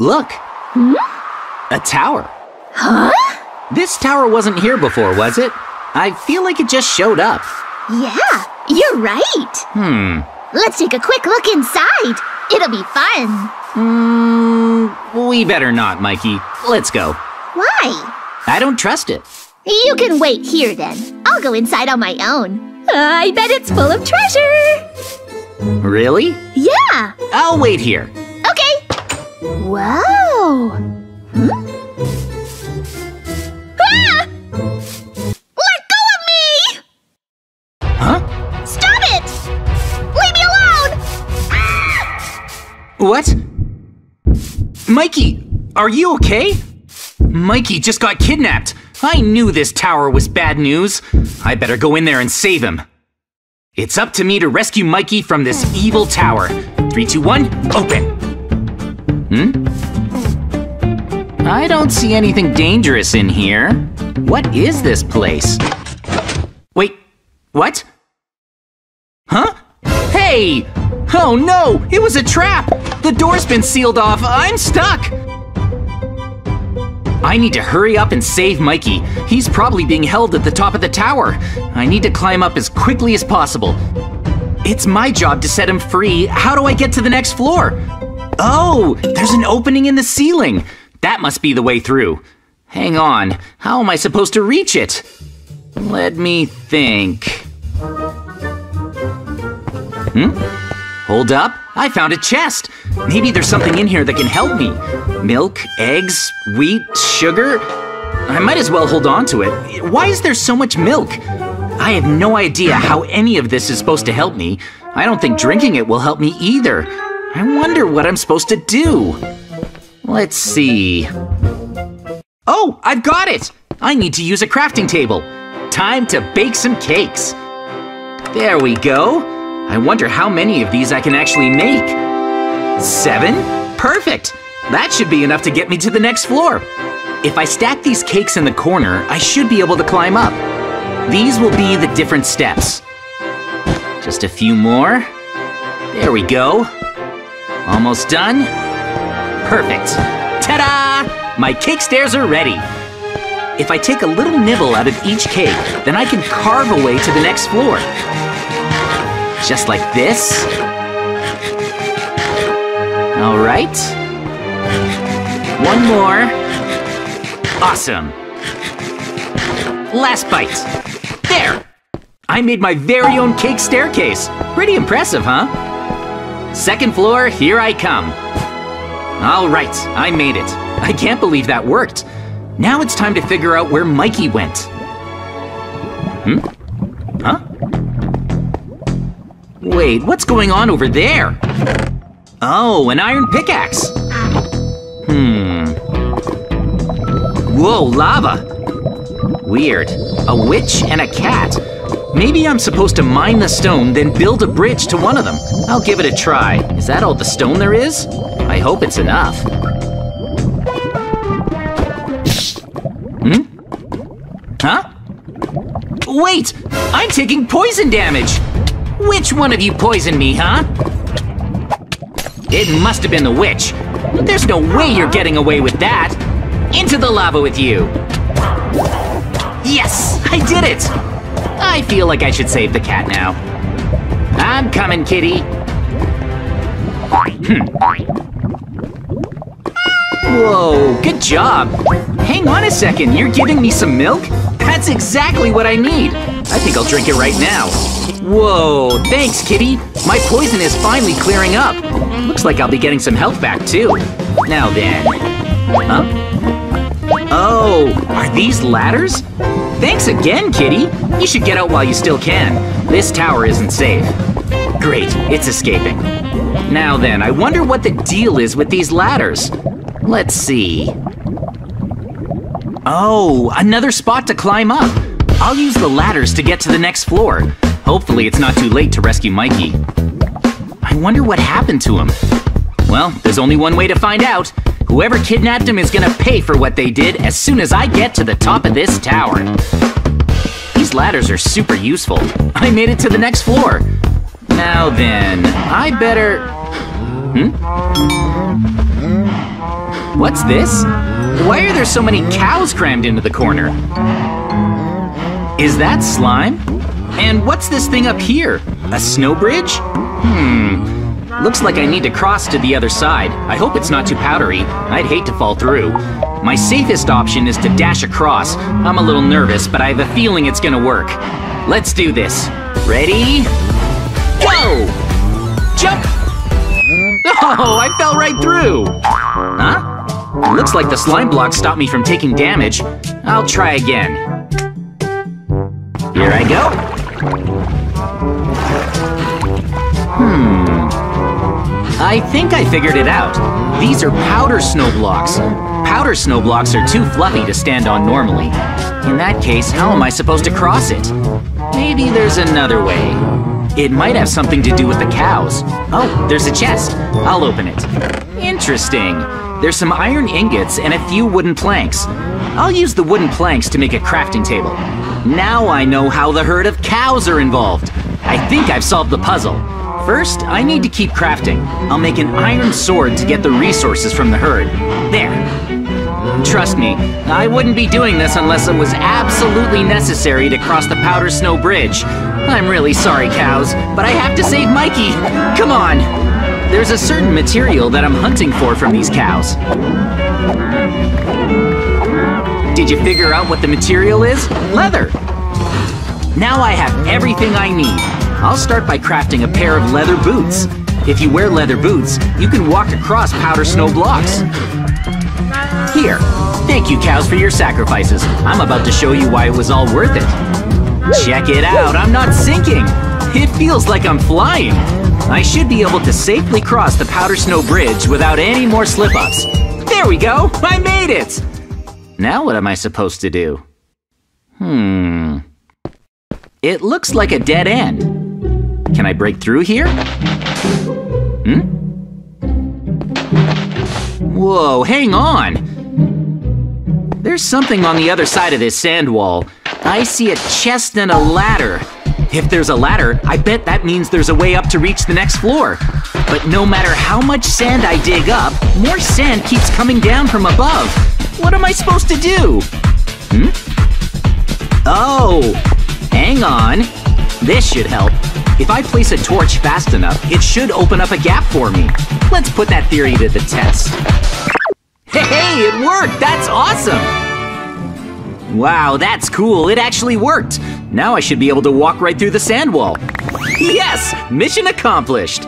Look. A tower. Huh? This tower wasn't here before, was it? I feel like it just showed up. Yeah, you're right. Hmm. Let's take a quick look inside. It'll be fun. Hmm. We better not, Mikey. Let's go. Why? I don't trust it. You can wait here then. I'll go inside on my own. I bet it's full of treasure. Really? Yeah. I'll wait here. Wow. Hmm? Ah! Let go of me! Huh? Stop it! Leave me alone! Ah! What? Mikey, are you okay? Mikey just got kidnapped. I knew this tower was bad news. I better go in there and save him. It's up to me to rescue Mikey from this evil tower. Three, two, one, open. Hmm? I don't see anything dangerous in here. What is this place? Wait, what? Huh? Hey! Oh no! It was a trap! The door's been sealed off. I'm stuck! I need to hurry up and save Mikey. He's probably being held at the top of the tower. I need to climb up as quickly as possible. It's my job to set him free. How do I get to the next floor? Oh, there's an opening in the ceiling. That must be the way through. Hang on, how am I supposed to reach it? Let me think. Hmm? Hold up, I found a chest. Maybe there's something in here that can help me. Milk, eggs, wheat, sugar. I might as well hold on to it. Why is there so much milk? I have no idea how any of this is supposed to help me. I don't think drinking it will help me either. I wonder what I'm supposed to do. Let's see. Oh, I've got it! I need to use a crafting table. Time to bake some cakes. There we go. I wonder how many of these I can actually make. Seven? Perfect! That should be enough to get me to the next floor. If I stack these cakes in the corner, I should be able to climb up. These will be the different steps. Just a few more. There we go. Almost done. Perfect. Ta-da! My cake stairs are ready. If I take a little nibble out of each cake, then I can carve a way to the next floor. Just like this. All right. One more. Awesome. Last bite. There! I made my very own cake staircase. Pretty impressive, huh? Second floor, here I come. All right, I made it. I can't believe that worked. Now it's time to figure out where Mikey went. Hmm? Huh? Wait, what's going on over there? Oh, an iron pickaxe. Hmm. Whoa, lava. Weird. A witch and a cat. Maybe I'm supposed to mine the stone, then build a bridge to one of them. I'll give it a try. Is that all the stone there is? I hope it's enough. Hmm? Huh? Wait! I'm taking poison damage! Which one of you poisoned me, huh? It must have been the witch. There's no way you're getting away with that. Into the lava with you. Yes, I did it. I feel like I should save the cat now. I'm coming, kitty. Whoa, good job. Hang on a second, you're giving me some milk? That's exactly what I need. I think I'll drink it right now. Whoa, thanks, kitty. My poison is finally clearing up. Looks like I'll be getting some health back, too. Now then. Huh? Oh, are these ladders? Thanks again, kitty. You should get out while you still can. This tower isn't safe. Great, it's escaping. Now then, I wonder what the deal is with these ladders. Let's see. Oh, another spot to climb up. I'll use the ladders to get to the next floor. Hopefully it's not too late to rescue Mikey. I wonder what happened to him. Well, there's only one way to find out. Whoever kidnapped him is gonna pay for what they did as soon as I get to the top of this tower. These ladders are super useful. I made it to the next floor. Now then, I better... Hmm? What's this? Why are there so many cows crammed into the corner? Is that slime? And what's this thing up here? A snow bridge? Hmm. Looks like I need to cross to the other side. I hope it's not too powdery. I'd hate to fall through. My safest option is to dash across. I'm a little nervous, but I have a feeling it's gonna work. Let's do this. Ready? Go! Jump! Oh, I fell right through! Huh? Looks like the slime block stopped me from taking damage. I'll try again. Here I go. I think I figured it out. These are powder snow blocks. Powder snow blocks are too fluffy to stand on normally. In that case, how am I supposed to cross it? Maybe there's another way. It might have something to do with the cows. Oh, there's a chest. I'll open it. Interesting. There's some iron ingots and a few wooden planks. I'll use the wooden planks to make a crafting table. Now I know how the herd of cows are involved. I think I've solved the puzzle. First, I need to keep crafting. I'll make an iron sword to get the resources from the herd. There. Trust me, I wouldn't be doing this unless it was absolutely necessary to cross the Powder Snow Bridge. I'm really sorry, cows, but I have to save Mikey. Come on. There's a certain material that I'm hunting for from these cows. Did you figure out what the material is? Leather. Now I have everything I need. I'll start by crafting a pair of leather boots. If you wear leather boots, you can walk across powder snow blocks. Here, thank you cows for your sacrifices. I'm about to show you why it was all worth it. Check it out, I'm not sinking. It feels like I'm flying. I should be able to safely cross the powder snow bridge without any more slip-ups. There we go, I made it! Now what am I supposed to do? Hmm. It looks like a dead end. Can I break through here? Hmm? Whoa, hang on! There's something on the other side of this sand wall. I see a chest and a ladder. If there's a ladder, I bet that means there's a way up to reach the next floor. But no matter how much sand I dig up, more sand keeps coming down from above. What am I supposed to do? Hmm? Oh, hang on. This should help. If I place a torch fast enough, it should open up a gap for me. Let's put that theory to the test. Hey, it worked! That's awesome! Wow, that's cool. It actually worked. Now I should be able to walk right through the sand wall. Yes! Mission accomplished!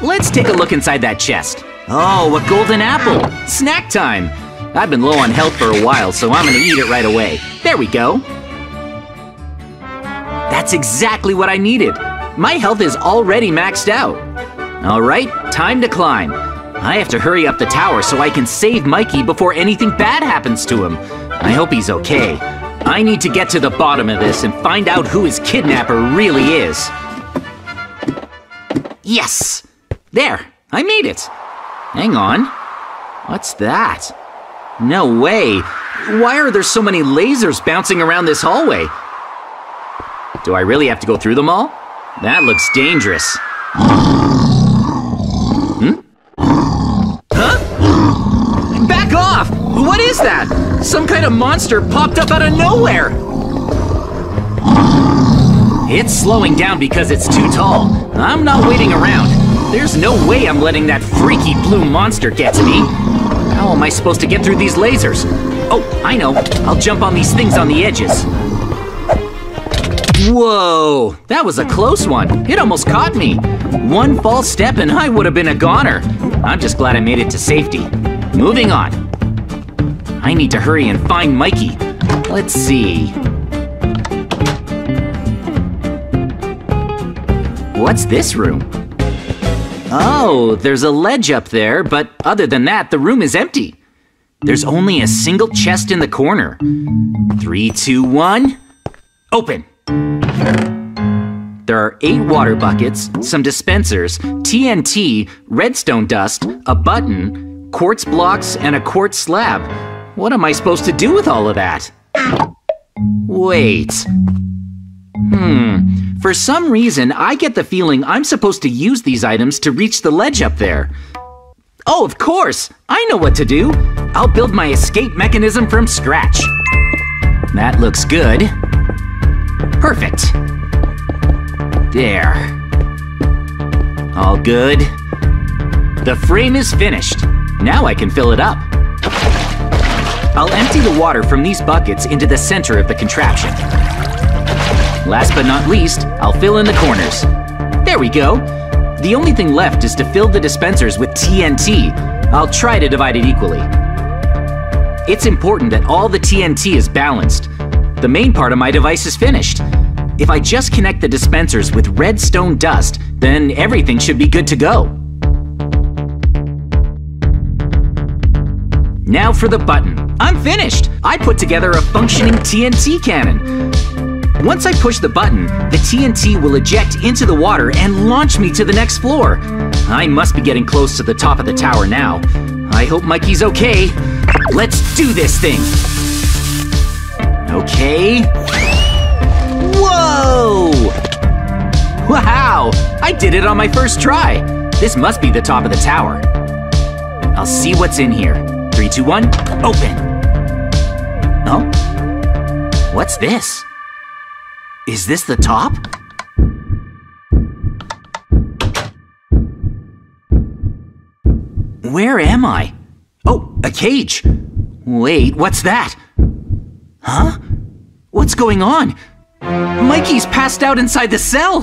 Let's take a look inside that chest. Oh, a golden apple! Snack time! I've been low on health for a while, so I'm gonna eat it right away. There we go. That's exactly what I needed. My health is already maxed out. All right, time to climb. I have to hurry up the tower so I can save Mikey before anything bad happens to him. I hope he's okay. I need to get to the bottom of this and find out who his kidnapper really is. Yes! There, I made it. Hang on. What's that? No way. Why are there so many lasers bouncing around this hallway? Do I really have to go through them all? That looks dangerous. Hmm? Huh? Back off! What is that? Some kind of monster popped up out of nowhere! It's slowing down because it's too tall. I'm not waiting around. There's no way I'm letting that freaky blue monster get to me. How am I supposed to get through these lasers? Oh, I know. I'll jump on these things on the edges. Whoa, that was a close one. It almost caught me. One false step and I would have been a goner. I'm just glad I made it to safety. Moving on. I need to hurry and find Mikey. Let's see. What's this room? Oh, there's a ledge up there, but other than that, the room is empty. There's only a single chest in the corner. Three, two, one. Open. There are eight water buckets, some dispensers, TNT, redstone dust, a button, quartz blocks, and a quartz slab. What am I supposed to do with all of that? Wait. Hmm. For some reason, I get the feeling I'm supposed to use these items to reach the ledge up there. Oh, of course! I know what to do! I'll build my escape mechanism from scratch. That looks good. Perfect. There. All good. The frame is finished. Now I can fill it up. I'll empty the water from these buckets into the center of the contraption. Last but not least, I'll fill in the corners. There we go. The only thing left is to fill the dispensers with TNT. I'll try to divide it equally. It's important that all the TNT is balanced. The main part of my device is finished. If I just connect the dispensers with redstone dust, then everything should be good to go. Now for the button. I'm finished! I put together a functioning TNT cannon. Once I push the button, the TNT will eject into the water and launch me to the next floor. I must be getting close to the top of the tower now. I hope Mikey's okay. Let's do this thing! Okay. Whoa! Wow! I did it on my first try! This must be the top of the tower. I'll see what's in here. Three, two, one, open! Oh? What's this? Is this the top? Where am I? Oh, a cage. Wait, what's that? Huh? What's going on? Mikey's passed out inside the cell!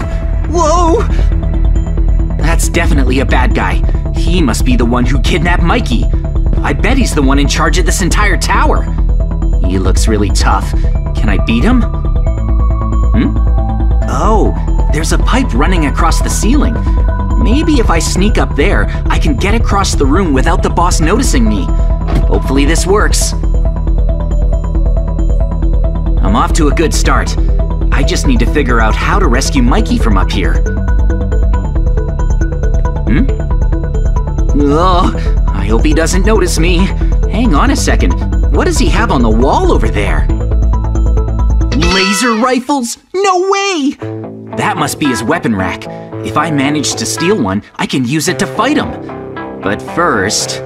Whoa! That's definitely a bad guy. He must be the one who kidnapped Mikey. I bet he's the one in charge of this entire tower. He looks really tough. Can I beat him? Hmm? Oh, there's a pipe running across the ceiling. Maybe if I sneak up there, I can get across the room without the boss noticing me. Hopefully this works. Off to a good start. I just need to figure out how to rescue Mikey from up here. Hmm? Oh, I hope he doesn't notice me. Hang on a second. What does he have on the wall over there? Laser rifles? No way! That must be his weapon rack. If I manage to steal one, I can use it to fight him. But first...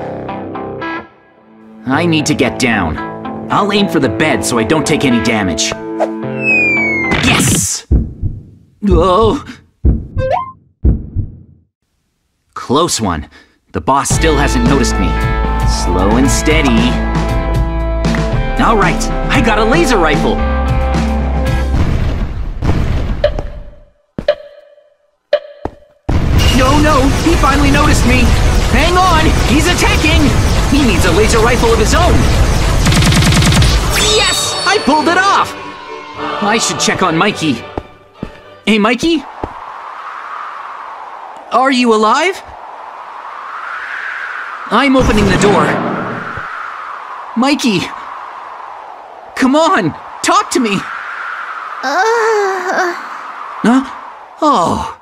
I need to get down. I'll aim for the bed so I don't take any damage. Yes! Oh! Close one. The boss still hasn't noticed me. Slow and steady. All right, I got a laser rifle. No, no, he finally noticed me. Hang on, he's attacking. He needs a laser rifle of his own. Yes, I pulled it off. I should check on Mikey. Hey, Mikey? Are you alive? I'm opening the door. Mikey! Come on! Talk to me! Uh, Huh? Oh,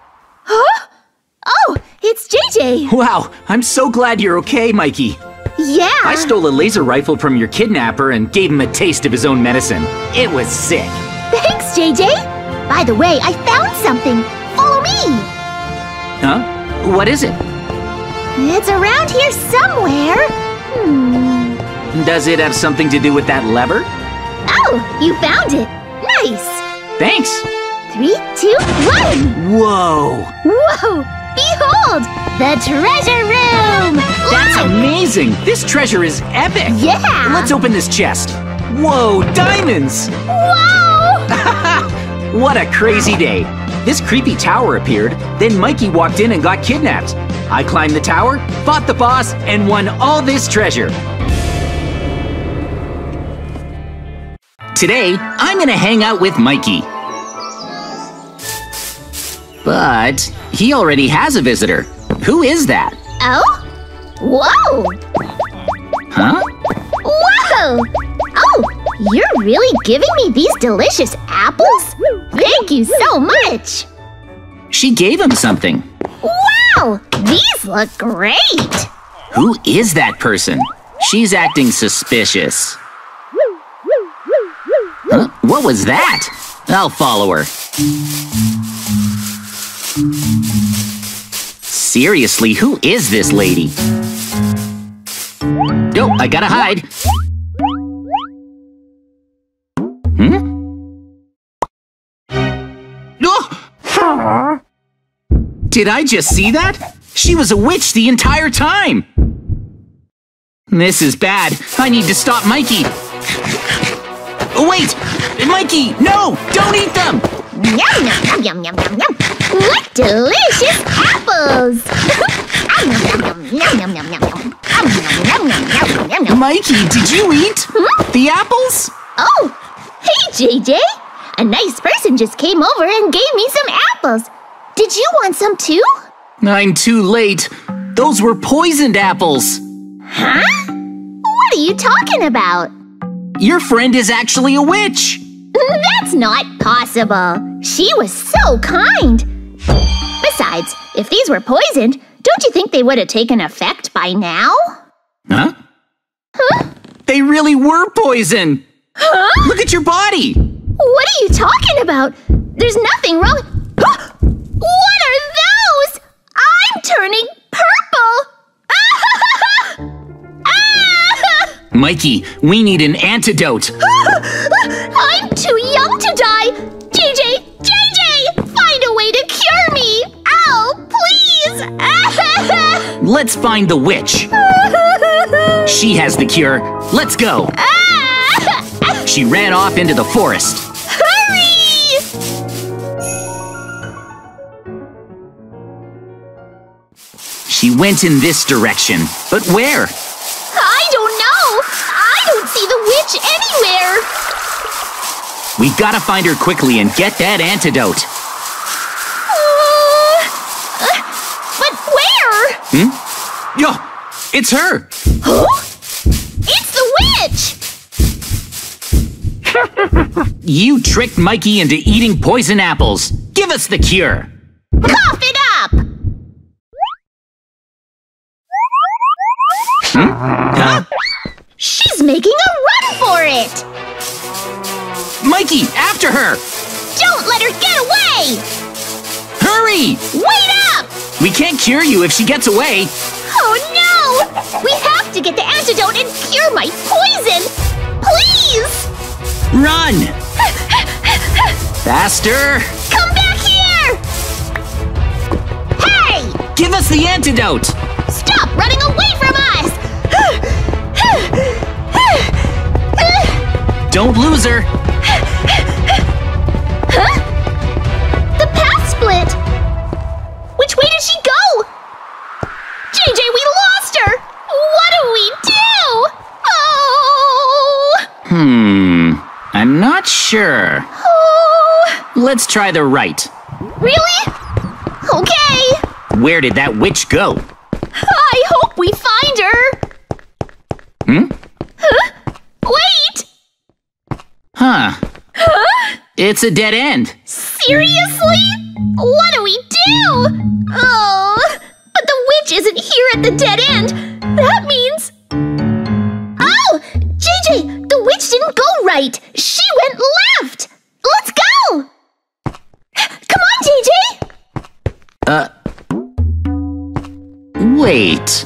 oh, it's JJ. wow. I'm so glad you're okay, Mikey. Yeah. I stole a laser rifle from your kidnapper and gave him a taste of his own medicine. It was sick. Thanks, JJ. By the way, I found something. Follow me. Huh? What is it? It's around here somewhere. Hmm. Does it have something to do with that lever? Oh, you found it. Nice. Thanks. Three, two, one. Whoa! Whoa! Behold, the treasure room. That's Look! amazing! This treasure is epic! Yeah. Let's open this chest. Whoa, diamonds! Wow! What a crazy day! This creepy tower appeared, then Mikey walked in and got kidnapped. I climbed the tower, fought the boss, and won all this treasure. Today, I'm gonna hang out with Mikey. But he already has a visitor. Who is that? Oh? Whoa! Huh? Whoa! Oh, you're really giving me these delicious apples? Thank you so much! She gave him something. Wow! These look great! Who is that person? She's acting suspicious. Huh? What was that? I'll follow her. Seriously, who is this lady? No, I gotta hide. Hmm? Did I just see that? She was a witch the entire time! This is bad. I need to stop Mikey. Wait! Mikey, no! Don't eat them! Yum, yum, yum, yum, yum, yum. What delicious apples! Mikey, did you eat the apples? Oh, hey, JJ. A nice person just came over and gave me some apples. Did you want some too? I'm too late. Those were poisoned apples. Huh? What are you talking about? Your friend is actually a witch. That's not possible. She was so kind. Besides, if these were poisoned, don't you think they would have taken effect by now? Huh? Huh? They really were poison. Huh? Look at your body. What are you talking about? There's nothing wrong. what are those? I'm turning purple. Ah! Mikey, we need an antidote. I'm too young to find the witch. She has the cure. Let's go. She ran off into the forest. Hurry! She went in this direction. But where? I don't know. I don't see the witch anywhere. We've got to find her quickly and get that antidote. Uh, but where? Hmm? Yo, it's her. Huh? It's the witch! you tricked Mikey into eating poison apples. Give us the cure. Cough it up! Hmm? Huh? She's making a run for it! Mikey, after her! Don't let her get away! Hurry! Wait up! We can't cure you if she gets away. Oh no! We have to get the antidote and cure my poison! Please! Run! Faster! Come back here! Hey! Give us the antidote! Stop running away from us! Don't lose her! Huh? The path split! Sure. Oh! Let's try the right. Really? Okay. Where did that witch go? I hope we find her. Hmm? Huh? Wait! Huh. Huh? It's a dead end. Seriously? What do we do? Oh, but the witch isn't here at the dead end. That means. Didn't go right. She went left. Let's go! Come on, JJ! Uh. Wait.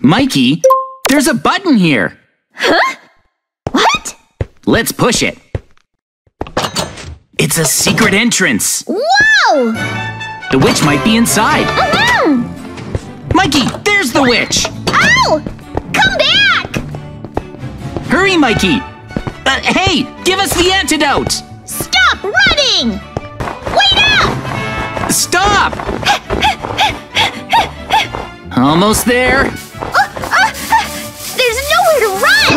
Mikey, there's a button here. Huh? What? Let's push it. It's a secret entrance. Whoa! The witch might be inside. Mm-hmm. Mikey, there's the witch! Ow! Hurry, Mikey! Uh, hey, give us the antidote! Stop running! Wait up! Stop! Almost there. Uh, uh, there's nowhere to run!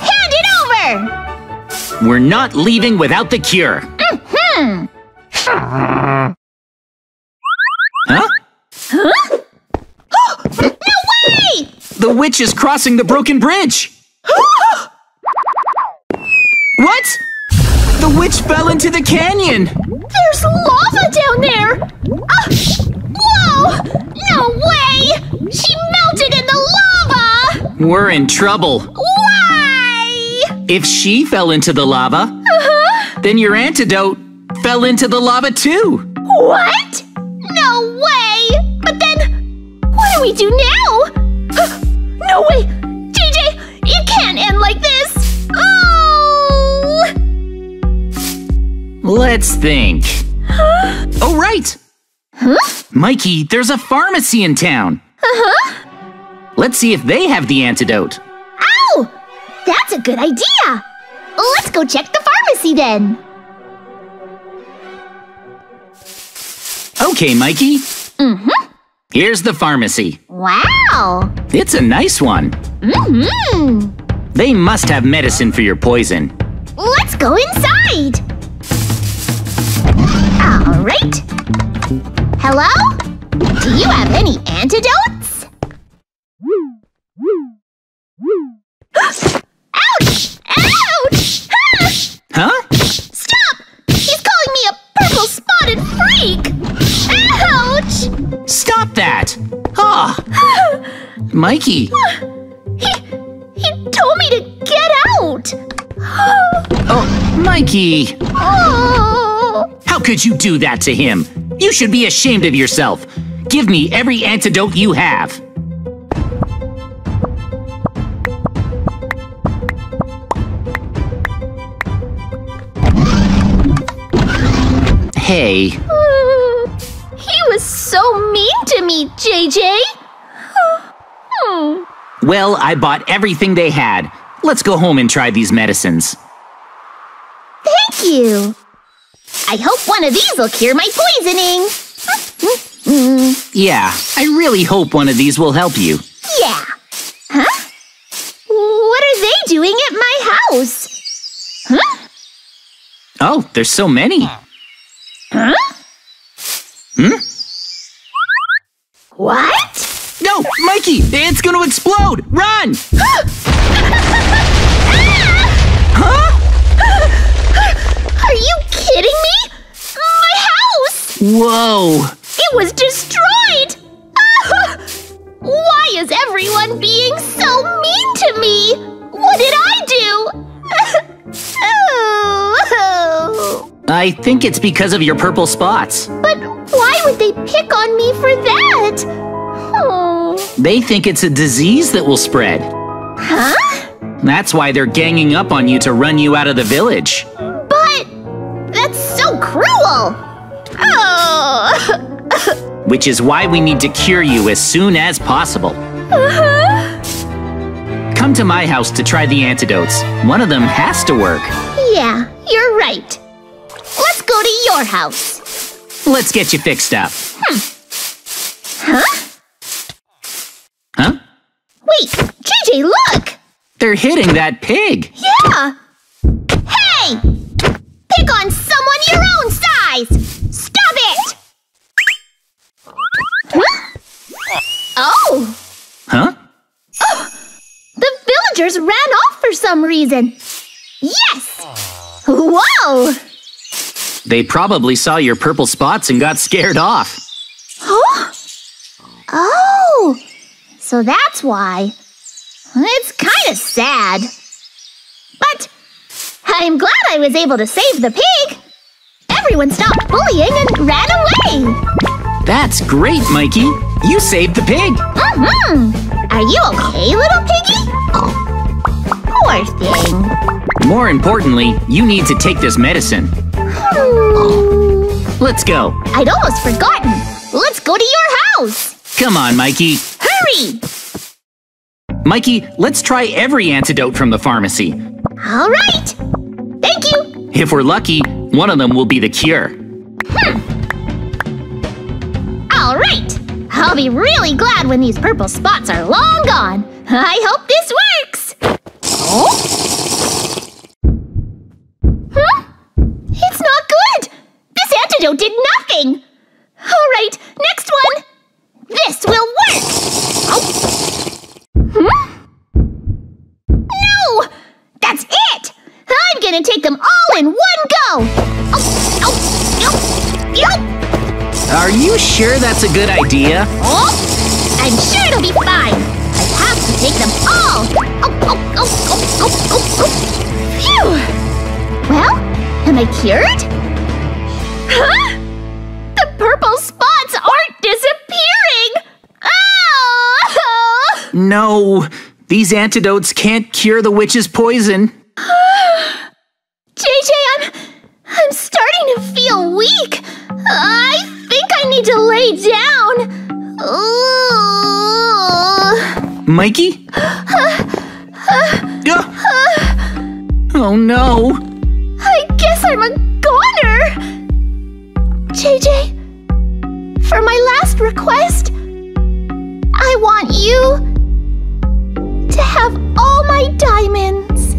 Hand it over! We're not leaving without the cure. Mm-hmm. Huh? Huh? no way! The witch is crossing the broken bridge. what? The witch fell into the canyon. There's lava down there. Uh, whoa! No way! She melted in the lava! We're in trouble. Why? If she fell into the lava, uh-huh. then your antidote fell into the lava too. What? No way! But then, what do we do now? No way! JJ, it can't end like this! Let's think. oh, right! Mikey, there's a pharmacy in town. Uh-huh. Let's see if they have the antidote. Ow! That's a good idea! Let's go check the pharmacy then. Okay, Mikey. Mm-hmm. Here's the pharmacy. Wow! It's a nice one. Mm-hmm. They must have medicine for your poison. Let's go inside. All right. Hello? Do you have any antidotes? Ouch! Ouch! Huh? Stop! He's calling me a purple spotted freak! Ouch! Stop that! Ah! Mikey, He, he told me to get out! oh, Mikey! Could you do that to him? You should be ashamed of yourself. Give me every antidote you have. Hey, He was so mean to me, JJ! Hmm. well, I bought everything they had. Let's go home and try these medicines. Thank you! I hope one of these will cure my poisoning! Yeah, I really hope one of these will help you. Yeah! Huh? What are they doing at my house? Huh? Oh, there's so many. Huh? Hmm? What? No, Mikey, it's gonna explode! Run! kidding me? My house! Whoa! It was destroyed! Why is everyone being so mean to me? What did I do? oh. I think it's because of your purple spots. But why would they pick on me for that? Oh. They think it's a disease that will spread. Huh? That's why they're ganging up on you to run you out of the village. But that's so cruel! Oh. Which is why we need to cure you as soon as possible. Uh-huh. Come to my house to try the antidotes. One of them has to work. Yeah, you're right. Let's go to your house. Let's get you fixed up. Huh? Huh? Wait, JJ, look! They're hitting that pig. Yeah! Hey! Pick on someone your size! Stop it! Huh? Oh! Huh? Oh. The villagers ran off for some reason. Yes! Whoa! They probably saw your purple spots and got scared off. Huh? Oh! So that's why. It's kind of sad. But I'm glad I was able to save the pig. Everyone stopped bullying and ran away. That's great, Mikey. You saved the pig. Mm-hmm. Are you okay, little piggy? Poor thing. More importantly, you need to take this medicine. Hmm. Let's go. I'd almost forgotten. Let's go to your house. Come on, Mikey. Hurry! Mikey, let's try every antidote from the pharmacy. All right. Thank you. If we're lucky, one of them will be the cure. All right. I'll be really glad when these purple spots are long gone. I hope this works. Oh? Huh? It's not good. This antidote did nothing. All right, next one. This will work. Oh. Hmm? No! That's it! I'm gonna take them all in one go! Oh, oh, oh. Are you sure that's a good idea? Oh, I'm sure it'll be fine. I have to take them all. Oh, oh, oh, oh, oh, oh, oh. Phew. Well, am I cured? Huh? The purple spots aren't disappearing. Oh! No, These antidotes can't cure the witch's poison. JJ, I'm I'm starting to feel weak. I think I need to lay down. Ugh. Mikey? Oh no. I guess I'm a goner. JJ, for my last request, I want you to have all my diamonds.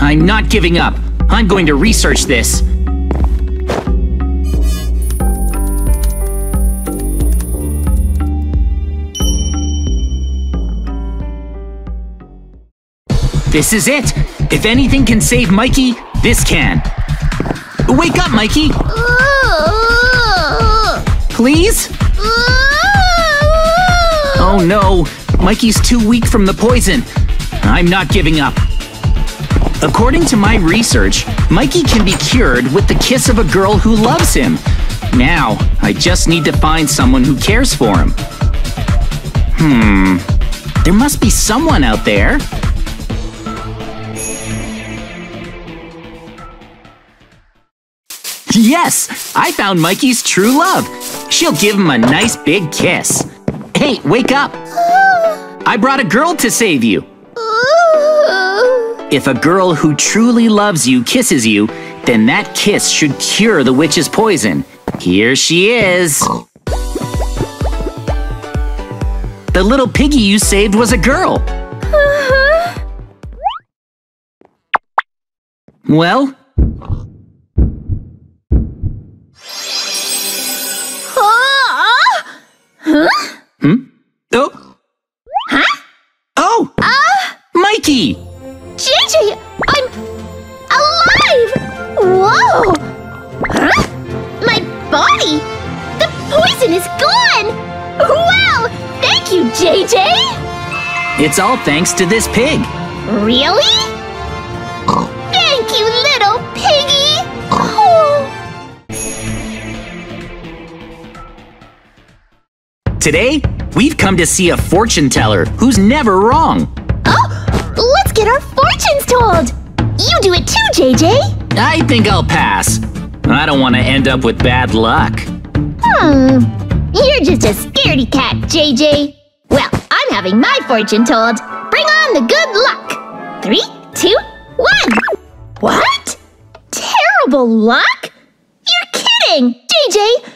I'm not giving up. I'm going to research this. This is it! If anything can save Mikey, this can. Wake up, Mikey! Please? Oh no, Mikey's too weak from the poison. I'm not giving up. According to my research, Mikey can be cured with the kiss of a girl who loves him. Now, I just need to find someone who cares for him. Hmm, there must be someone out there. Yes, I found Mikey's true love. She'll give him a nice big kiss. Hey, wake up! I brought a girl to save you. If a girl who truly loves you kisses you, then that kiss should cure the witch's poison. Here she is. The little piggy you saved was a girl. Well, Ah! oh. Huh? Oh! Uh, Mikey! JJ, I'm alive! Whoa! Huh? My body! The poison is gone! Wow! Thank you, JJ! It's all thanks to this pig. Really? Today, we've come to see a fortune teller who's never wrong. oh, let's get our fortunes told! You do it too, JJ! I think I'll pass. I don't want to end up with bad luck. Hmm, you're just a scaredy cat, JJ. Well, I'm having my fortune told. Bring on the good luck. Three, two, one. What? Terrible luck? You're kidding, JJ.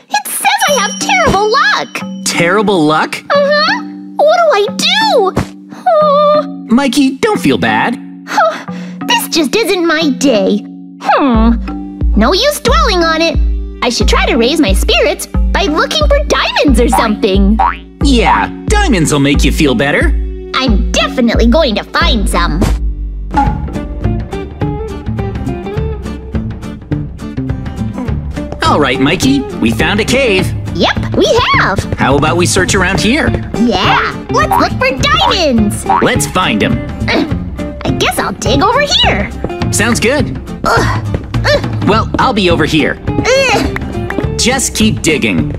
Says I have terrible luck. Terrible luck? Uh huh. What do I do? Oh, Mikey, don't feel bad. this just isn't my day. Hmm. No use dwelling on it. I should try to raise my spirits by looking for diamonds or something. Yeah, diamonds will make you feel better. I'm definitely going to find some. All right, Mikey, we found a cave. Yep, we have. How about we search around here? Yeah, let's look for diamonds. Let's find them. Uh, I guess I'll dig over here. Sounds good. Well, I'll be over here. Just keep digging.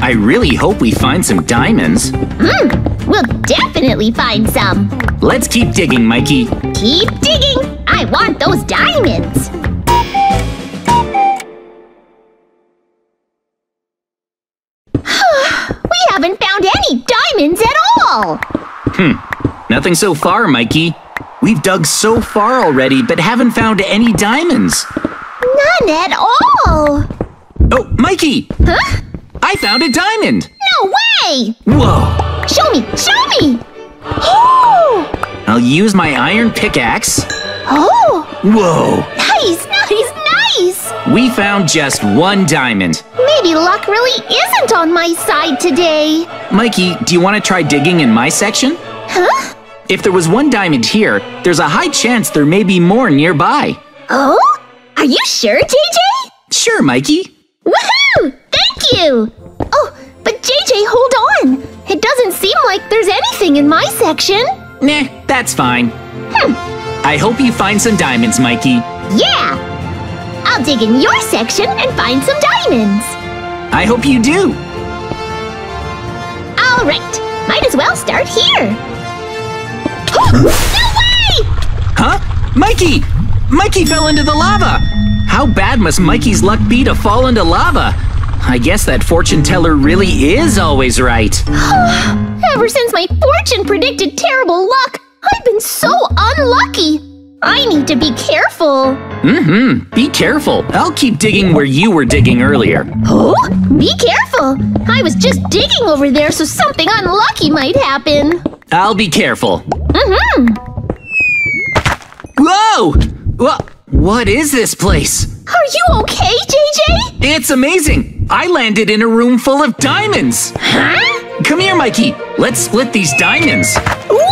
I really hope we find some diamonds. Hmm, we'll definitely find some. Let's keep digging, Mikey. Keep digging. I want those diamonds. All. Nothing so far, Mikey. We've dug so far already, but haven't found any diamonds. None at all. Oh, Mikey! Huh? I found a diamond! No way. Whoa! Show me, show me. Oh, I'll use my iron pickaxe. oh, Whoa! nice, nice, nice. We found just one diamond. Maybe luck really isn't on my side today. Mikey, do you want to try digging in my section? Huh? If there was one diamond here, there's a high chance there may be more nearby. Oh? Are you sure, JJ? Sure, Mikey. Woohoo! Thank you! Oh, but JJ, hold on! It doesn't seem like there's anything in my section. Nah, that's fine. Hmm, I hope you find some diamonds, Mikey. yeah! I'll dig in your section and find some diamonds. I hope you do. All right, might as well start here. no way! Huh? Mikey! Mikey fell into the lava! How bad must Mikey's luck be to fall into lava? I guess that fortune teller really is always right. Ever since my fortune predicted terrible luck, I've been so unlucky. I need to be careful. Mm-hmm. Be careful. I'll keep digging where you were digging earlier. Oh, be careful. I was just digging over there so something unlucky might happen. I'll be careful. Mm-hmm. Whoa! Wha- what is this place? Are you okay, JJ? It's amazing! I landed in a room full of diamonds! Huh? Come here, Mikey! Let's split these diamonds! Wow!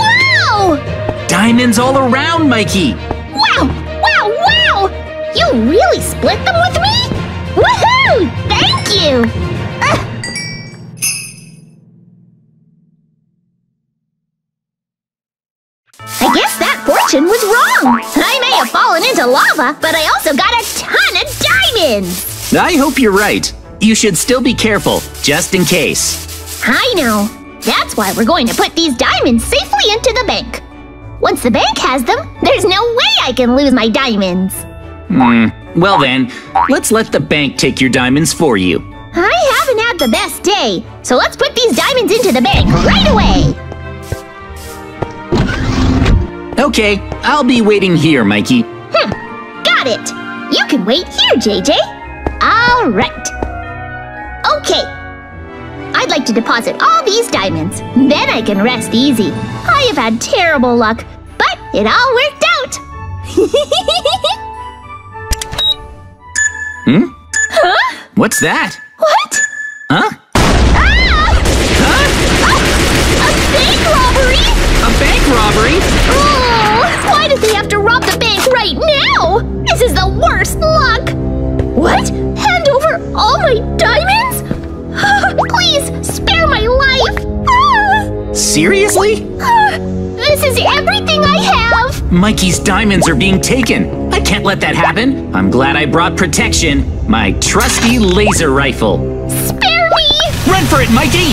Diamonds all around, Mikey! Wow! Wow! Wow! You really split them with me? Woohoo! Thank you! I guess that fortune was wrong. I may have fallen into lava, but I also got a ton of diamonds. I hope you're right. You should still be careful, just in case. I know. That's why we're going to put these diamonds safely into the bank. Once the bank has them, there's no way I can lose my diamonds. Hmm. Well then, let's let the bank take your diamonds for you. I haven't had the best day, so let's put these diamonds into the bank right away. Okay, I'll be waiting here, Mikey. Hmm, got it. You can wait here, JJ. All right. Okay. I'd like to deposit all these diamonds. Then I can rest easy. I have had terrible luck, it all worked out. Hmm? huh? What's that? What? Huh? Ah! Huh? A bank robbery? A bank robbery? Oh, why did they have to rob the bank right now? This is the worst luck. What? Hand over all my diamonds? Please, spare my life. Seriously? Ah, This is everything I have. Mikey's diamonds are being taken. I can't let that happen. I'm glad I brought protection. My trusty laser rifle. Spare me. Run for it, Mikey!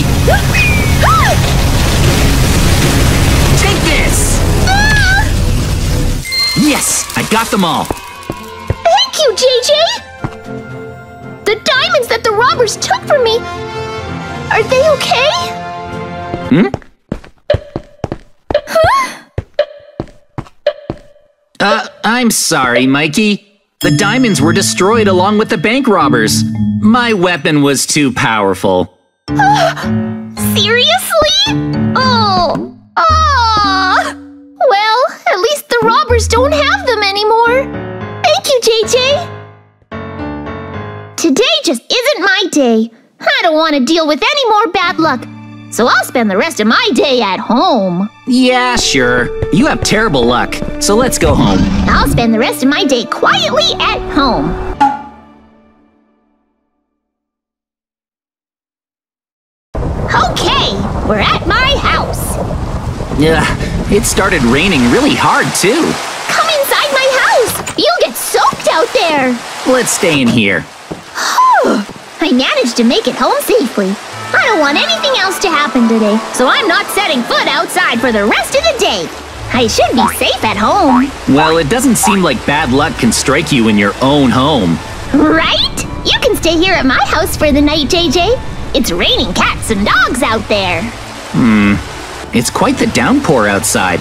Take this! Ah! Yes, I got them all. Thank you, JJ. The diamonds that the robbers took from me. Are they okay? Hmm? Uh, I'm sorry, Mikey. The diamonds were destroyed along with the bank robbers. My weapon was too powerful. Seriously? Oh. Ah. Well, at least the robbers don't have them anymore. Thank you, JJ. Today just isn't my day. I don't want to deal with any more bad luck. So I'll spend the rest of my day at home. Yeah, sure. You have terrible luck, so let's go home. I'll spend the rest of my day quietly at home. Okay, we're at my house. Yeah, it started raining really hard, too. Come inside my house. You'll get soaked out there. Let's stay in here. I managed to make it home safely. I don't want anything else to happen today, so I'm not setting foot outside for the rest of the day. I should be safe at home. Well, it doesn't seem like bad luck can strike you in your own home. Right? You can stay here at my house for the night, JJ. It's raining cats and dogs out there. Hmm. It's quite the downpour outside.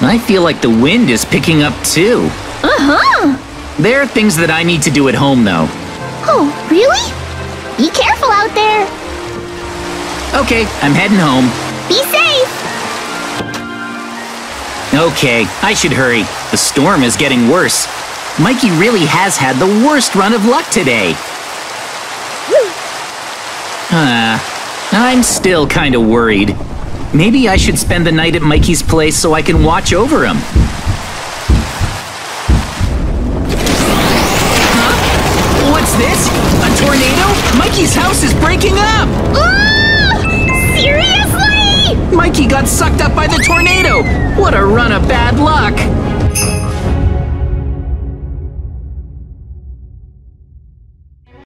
I feel like the wind is picking up too. Uh-huh. There are things that I need to do at home, though. Oh, really? Be careful out there. Okay, I'm heading home. Be safe. Okay, I should hurry. The storm is getting worse. Mikey really has had the worst run of luck today. Ah, I'm still kind of worried. Maybe I should spend the night at Mikey's place so I can watch over him. Huh? What's this? A tornado? Mikey's house is breaking up! Ah! Mikey got sucked up by the tornado! What a run of bad luck!